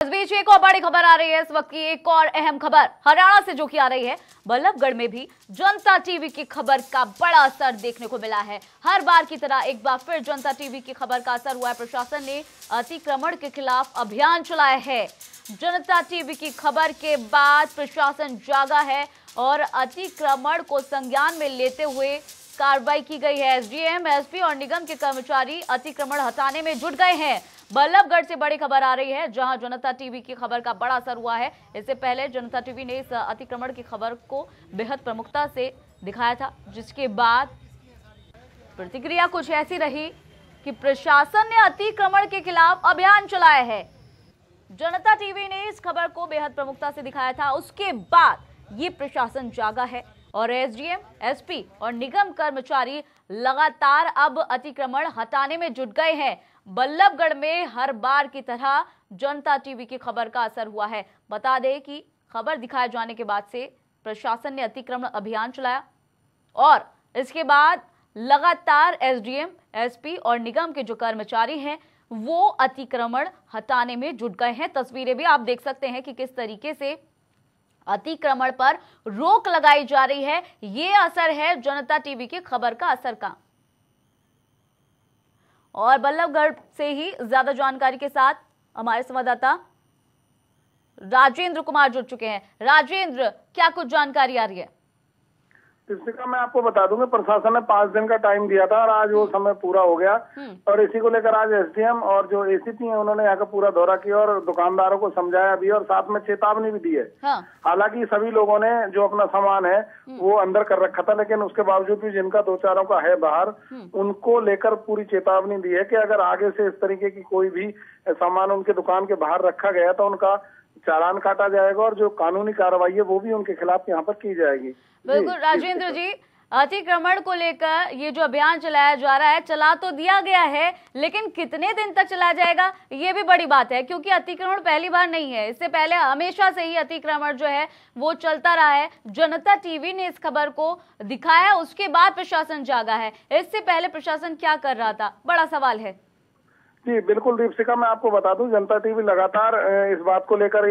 इस बीच एक और बड़ी खबर आ रही है। इस वक्त की एक और अहम खबर हरियाणा से जो कि आ रही है। बल्लभगढ़ में भी जनता टीवी की खबर का बड़ा असर देखने को मिला है। हर बार की तरह एक बार फिर जनता टीवी की खबर का असर हुआ है। प्रशासन ने अतिक्रमण के खिलाफ अभियान चलाया है। जनता टीवी की खबर के बाद प्रशासन जागा है और अतिक्रमण को संज्ञान में लेते हुए कार्रवाई की गई है। एसडीएम, एसपी और निगम के कर्मचारी अतिक्रमण हटाने में जुट गए हैं। बल्लभगढ़ से बड़ी खबर आ रही है, जहाँ जनता टीवी की खबर का बड़ा असर हुआ है। इससे पहले जनता टीवी ने इस अतिक्रमण की खबर को बेहद प्रमुखता से दिखाया था, जिसके बाद प्रतिक्रिया कुछ ऐसी रही कि प्रशासन ने अतिक्रमण के खिलाफ अभियान चलाया है। जनता टीवी ने इस खबर को बेहद प्रमुखता से दिखाया था। उसके बाद ये प्रशासन जागा है और एसडीएम, एसपी और निगम कर्मचारी लगातार अब अतिक्रमण हटाने में जुट गए हैं। बल्लभगढ़ में हर बार की तरह जनता टीवी की खबर का असर हुआ है। बता दें कि खबर दिखाए जाने के बाद से प्रशासन ने अतिक्रमण अभियान चलाया और इसके बाद लगातार एसडीएम, एसपी और निगम के जो कर्मचारी हैं, वो अतिक्रमण हटाने में जुट गए हैं। तस्वीरें भी आप देख सकते हैं कि किस तरीके से अतिक्रमण पर रोक लगाई जा रही है। ये असर है जनता टीवी की खबर का असर का और बल्लभगढ़ से ही ज़्यादा जानकारी के साथ हमारे संवाददाता राजेंद्र कुमार जुड़ चुके हैं। राजेंद्र, क्या कुछ जानकारी आ रही है? इसका मैं आपको बता दूँगा प्रशासन ने पाँच दिन का टाइम दिया था और आज वो समय पूरा हो गया। और इसी को लेकर आज एसडीएम और जो एसीपी हैं उन्होंने यहाँ का पूरा दौरा किया और दुकानदारों को समझाया भी और साथ में चेतावनी भी दी है। हाँ। हालाँकि सभी लोगों ने जो अपना सामान है वो अंदर कर रखा था लेकिन उसके बावजूद भी जिनका दो चारों का है बाहर उनको लेकर पूरी चेतावनी दी है कि अगर आगे से इस तरीके की कोई भी सामान उनके दुकान के बाहर रखा गया तो उनका चालान काटा जाएगा और जो कानूनी कार्रवाई है वो भी उनके खिलाफ यहाँ पर की जाएगी। बिल्कुल राजेंद्र जी अतिक्रमण को लेकर ये जो अभियान चलाया जा रहा है चला तो दिया गया है लेकिन कितने दिन तक चलाया जाएगा ये भी बड़ी बात है क्योंकि अतिक्रमण पहली बार नहीं है। इससे पहले हमेशा से ही अतिक्रमण जो है वो चलता रहा है। जनता टीवी ने इस खबर को दिखाया उसके बाद प्रशासन जागा है। इससे पहले प्रशासन क्या कर रहा था? बड़ा सवाल है। जी बिल्कुल दीपशिका मैं आपको बता दूँ जनता टीवी लगातार इस बात को लेकर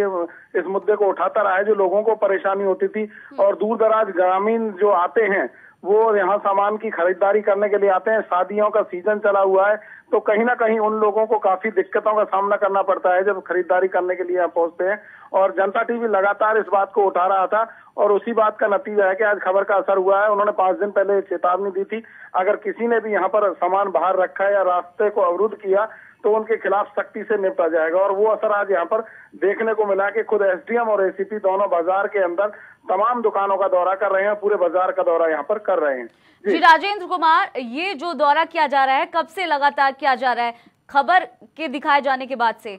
इस मुद्दे को उठाता रहा है जो लोगों को परेशानी होती थी और दूर दराज ग्रामीण जो आते हैं वो यहाँ सामान की खरीदारी करने के लिए आते हैं। शादियों का सीज़न चला हुआ है तो कहीं ना कहीं उन लोगों को काफ़ी दिक्कतों का सामना करना पड़ता है जब खरीदारी करने के लिए यहाँ पहुँचते हैं। और जनता टीवी लगातार इस बात को उठा रहा था, और उसी बात का नतीजा है कि आज खबर का असर हुआ है। उन्होंने पाँच दिन पहले चेतावनी दी थी, अगर किसी ने भी यहाँ पर सामान बाहर रखा या रास्ते को अवरुद्ध किया तो उनके खिलाफ सख्ती से निपटा जाएगा। और वो असर आज यहाँ पर देखने को मिला कि खुद एसडीएम और एसीपी दोनों बाज़ार के अंदर तमाम दुकानों का दौरा कर रहे हैं पूरे बाज़ार का दौरा यहाँ पर कर रहे हैं। जी, राजेंद्र कुमार, ये जो दौरा किया जा रहा है, कब से लगातार किया जा रहा है? खबर के दिखाए जाने के बाद से।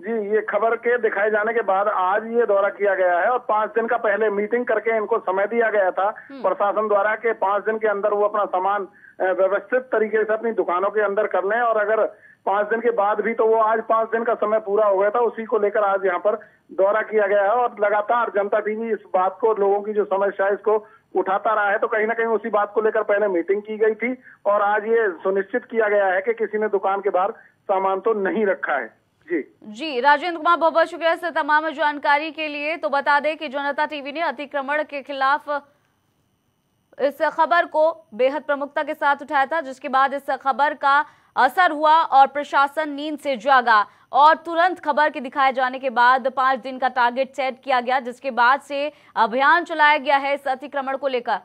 जी ये खबर के दिखाए जाने के बाद आज ये दौरा किया गया है और पाँच दिन का पहले मीटिंग करके इनको समय दिया गया था। प्रशासन द्वारा के पाँच दिन के अंदर वो अपना सामान व्यवस्थित तरीके से अपनी दुकानों के अंदर कर लें और अगर पाँच दिन के बाद भी तो वो आज पाँच दिन का समय पूरा हो गया था उसी को लेकर आज यहाँ पर दौरा किया गया है और लगातार जनता टीवी इस बात को लोगों की जो समस्या है इसको उठाता रहा है। तो कहीं ना कहीं उसी बात को लेकर पहले मीटिंग की गई थी और आज ये सुनिश्चित किया गया है कि किसी ने दुकान के बाहर सामान तो नहीं रखा है। जी। जी, राजेंद्र कुमार बहुत बहुत शुक्रिया इस तमाम जानकारी के लिए। तो बता दें कि जनता टीवी ने अतिक्रमण के खिलाफ इस खबर को बेहद प्रमुखता के साथ उठाया था, जिसके बाद इस खबर का असर हुआ और प्रशासन नींद से जागा और तुरंत खबर के दिखाए जाने के बाद पाँच दिन का टारगेट सेट किया गया, जिसके बाद से अभियान चलाया गया है इस अतिक्रमण को लेकर।